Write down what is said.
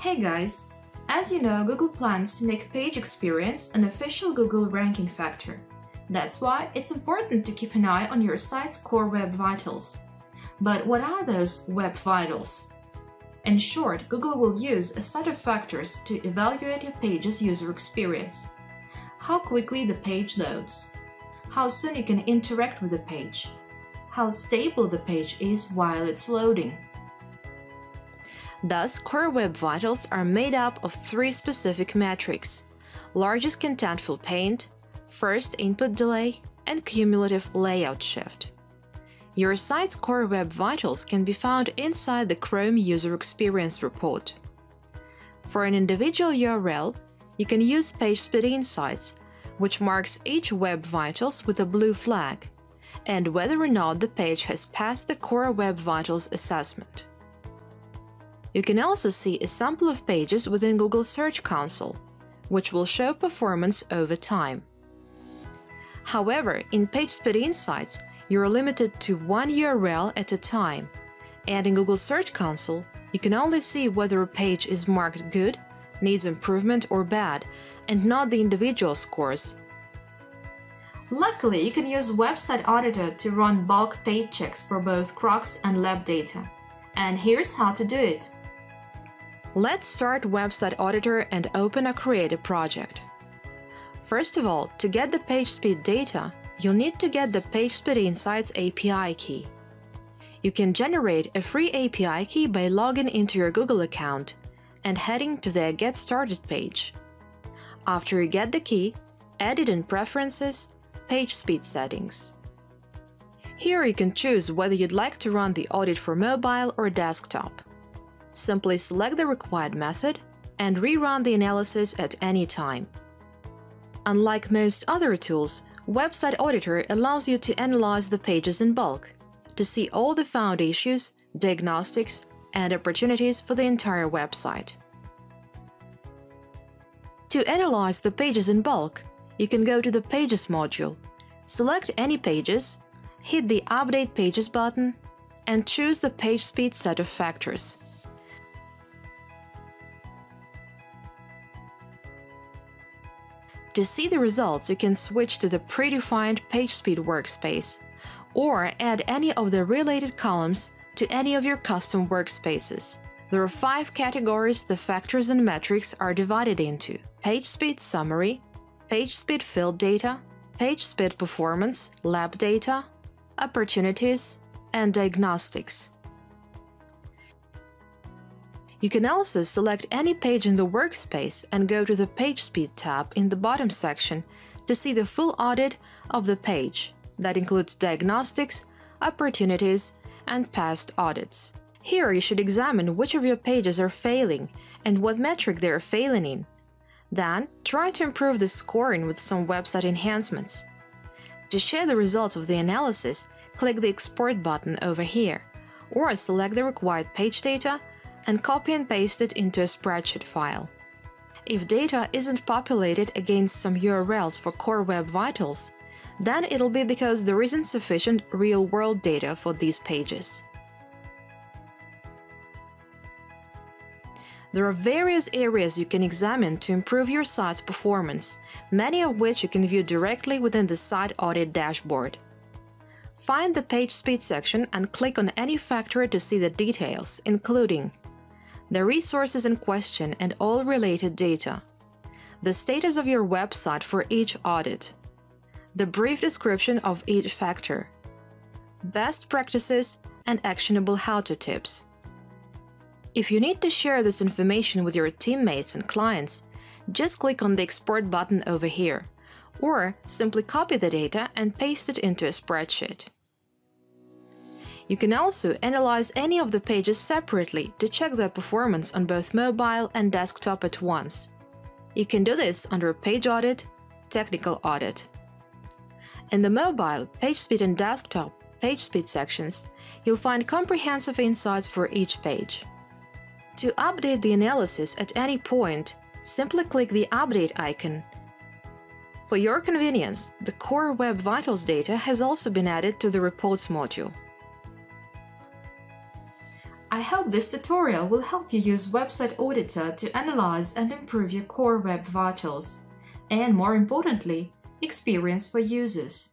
Hey guys! As you know, Google plans to make page experience an official Google ranking factor. That's why it's important to keep an eye on your site's core web vitals. But what are those web vitals? In short, Google will use a set of factors to evaluate your page's user experience. How quickly the page loads, how soon you can interact with the page, how stable the page is while it's loading. Thus, Core Web Vitals are made up of three specific metrics largest contentful paint, first input delay, and cumulative layout shift. Your site's Core Web Vitals can be found inside the Chrome User Experience report. For an individual URL, you can use PageSpeed Insights, which marks each Web Vitals with a blue flag, and whether or not the page has passed the Core Web Vitals assessment. You can also see a sample of pages within Google Search Console, which will show performance over time. However, in PageSpeed Insights, you are limited to one URL at a time, and in Google Search Console, you can only see whether a page is marked good, needs improvement, or bad, and not the individual scores. Luckily, you can use Website Auditor to run bulk page checks for both CrUX and Lab data. And here's how to do it. Let's start Website Auditor and open a creative project. First of all, to get the PageSpeed data, you'll need to get the PageSpeed Insights API key. You can generate a free API key by logging into your Google account and heading to the Get Started page. After you get the key, add it in Preferences, PageSpeed Settings. Here you can choose whether you'd like to run the audit for mobile or desktop. Simply select the required method and rerun the analysis at any time. Unlike most other tools, Website Auditor allows you to analyze the pages in bulk, to see all the found issues, diagnostics, and opportunities for the entire website. To analyze the pages in bulk, you can go to the Pages module, select any pages, hit the Update Pages button, and choose the page speed set of factors. To see the results, you can switch to the predefined PageSpeed workspace or add any of the related columns to any of your custom workspaces. There are five categories the factors and metrics are divided into PageSpeed Summary, PageSpeed Field Data, PageSpeed Performance, Lab Data, Opportunities, and Diagnostics. You can also select any page in the workspace and go to the PageSpeed tab in the bottom section to see the full audit of the page. That includes diagnostics, opportunities, and past audits. Here you should examine which of your pages are failing and what metric they are failing in. Then, try to improve the scoring with some website enhancements. To share the results of the analysis, click the Export button over here, or select the required page data and copy and paste it into a spreadsheet file. If data isn't populated against some URLs for Core Web Vitals, then it'll be because there isn't sufficient real-world data for these pages. There are various areas you can examine to improve your site's performance, many of which you can view directly within the Site Audit dashboard. Find the Page Speed section and click on any factor to see the details, including the resources in question and all related data, the status of your website for each audit, the brief description of each factor, best practices, and actionable how-to tips. If you need to share this information with your teammates and clients, just click on the Export button over here, or simply copy the data and paste it into a spreadsheet. You can also analyze any of the pages separately to check their performance on both mobile and desktop at once. You can do this under Page Audit, Technical Audit. In the mobile, PageSpeed and desktop PageSpeed sections, you'll find comprehensive insights for each page. To update the analysis at any point, simply click the Update icon. For your convenience, the Core Web Vitals data has also been added to the Reports module. Hope this tutorial will help you use Website Auditor to analyze and improve your core web vitals, and more importantly, experience for users.